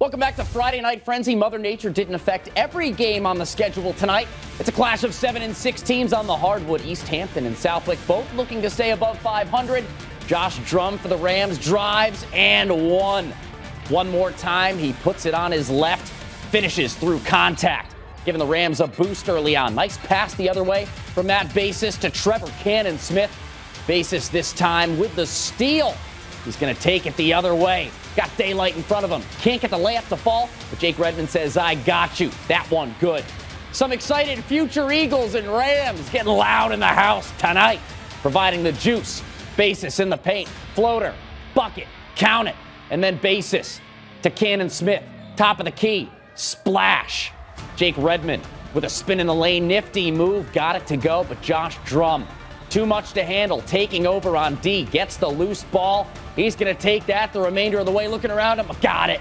Welcome back to Friday Night Frenzy. Mother Nature didn't affect every game on the schedule tonight. It's a clash of seven and six teams on the hardwood. Easthampton and Southwick both looking to stay above 500. Josh Drum for the Rams drives and one. One more time, he puts it on his left, finishes through contact, giving the Rams a boost early on. Nice pass the other way from Matt Basis to Trevor Cannon Smith. Basis this time with the steal. He's going to take it the other way. Got daylight in front of him. Can't get the layup to fall, but Jake Redmond says, I got you. That one good. Some excited future Eagles and Rams getting loud in the house tonight, providing the juice. Basis in the paint, floater, bucket, count it, and then basis to Cannon Smith. Top of the key, splash. Jake Redmond with a spin in the lane, nifty move, got it to go, but Josh Drum too much to handle, taking over on D. Gets the loose ball. He's going to take that the remainder of the way, looking around him. Got it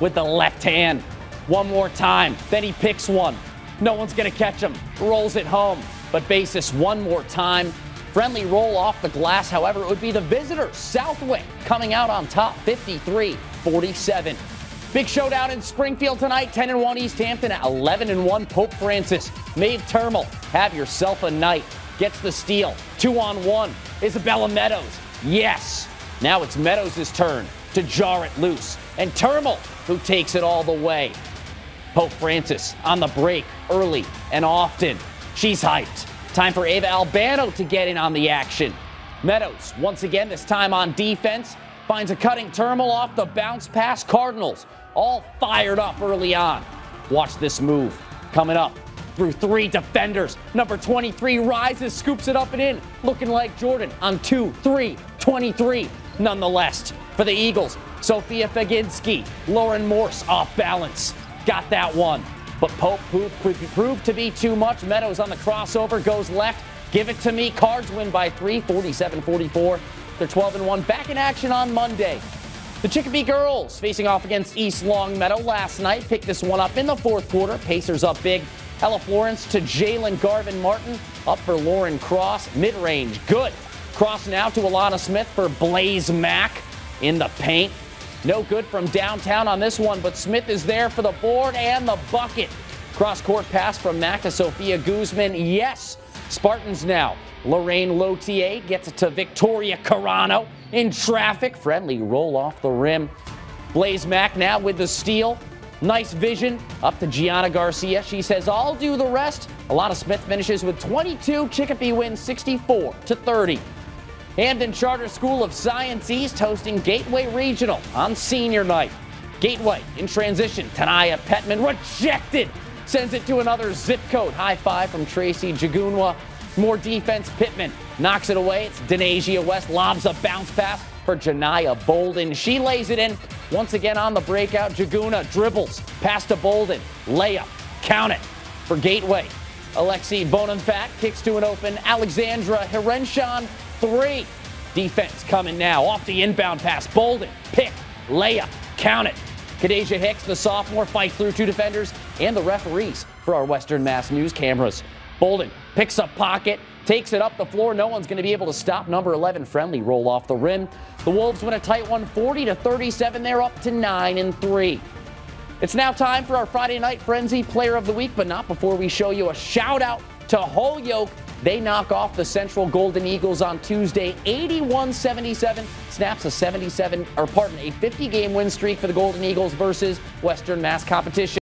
with the left hand. One more time. Then he picks one. No one's going to catch him. Rolls it home. But basis one more time. Friendly roll off the glass. However, it would be the visitors, Southwick, coming out on top 53 47. Big showdown in Springfield tonight. 10 and 1 Easthampton, at 11 and 1 Pope Francis. Maeve Termal, have yourself a night gets the steal. Two on one. Isabella Meadows. Yes. Now it's Meadows' turn to jar it loose. And Termal, who takes it all the way. Pope Francis on the break early and often. She's hyped. Time for Ava Albano to get in on the action. Meadows, once again, this time on defense, finds a cutting Termal off the bounce pass. Cardinals all fired up early on. Watch this move coming up through three defenders. Number 23 rises, scoops it up and in, looking like Jordan on 2 3 23. Nonetheless, for the Eagles, Sophia Faginski, Lauren Morse off balance. Got that one. But Pope proved to be too much. Meadows on the crossover goes left. Give it to me. Cards win by three, 47 44. They're 12 and 1. Back in action on Monday. The Chicopee girls facing off against East Longmeadow last night. Picked this one up in the fourth quarter. Pacers up big. Ella Florence to Jalen Garvin Martin. Up for Lauren Cross. Mid range, good. Cross now to Alana Smith for Blaze Mack in the paint. No good from downtown on this one, but Smith is there for the board and the bucket. Cross court pass from Mack to Sophia Guzman. Yes, Spartans now. Lorraine Lotier gets it to Victoria Carano in traffic. Friendly roll off the rim. Blaze Mack now with the steal. Nice vision up to Gianna Garcia. She says, I'll do the rest. Alana Smith finishes with 22. Chicopee wins 64 to 30. Hampden Charter School of Science East hosting Gateway Regional on senior night. Gateway in transition. Tanaya Petman rejected. Sends it to another zip code. High five from Tracy Jagunwa. More defense. Pittman knocks it away. It's Denasia West. Lobs a bounce pass for Janaya Bolden. She lays it in once again on the breakout. Jaguna dribbles past to Bolden. Layup. Count it for Gateway. Alexi Bonenfat kicks to an open. Alexandra Herenshawn, three. Defense coming now off the inbound pass. Bolden, pick, layup, count it. Kadeja Hicks, the sophomore, fights through two defenders and the referees for our Western Mass News cameras. Bolden picks up pocket, takes it up the floor. No one's going to be able to stop number 11 friendly roll off the rim. The Wolves win a tight one 40 to 37. They're up to 9 and 3. It's now time for our Friday night frenzy player of the week, but not before we show you a shout out to Holyoke. They knock off the Central Golden Eagles on Tuesday 81-77 snaps a 77 or pardon a 50 game win streak for the Golden Eagles versus Western Mass competition.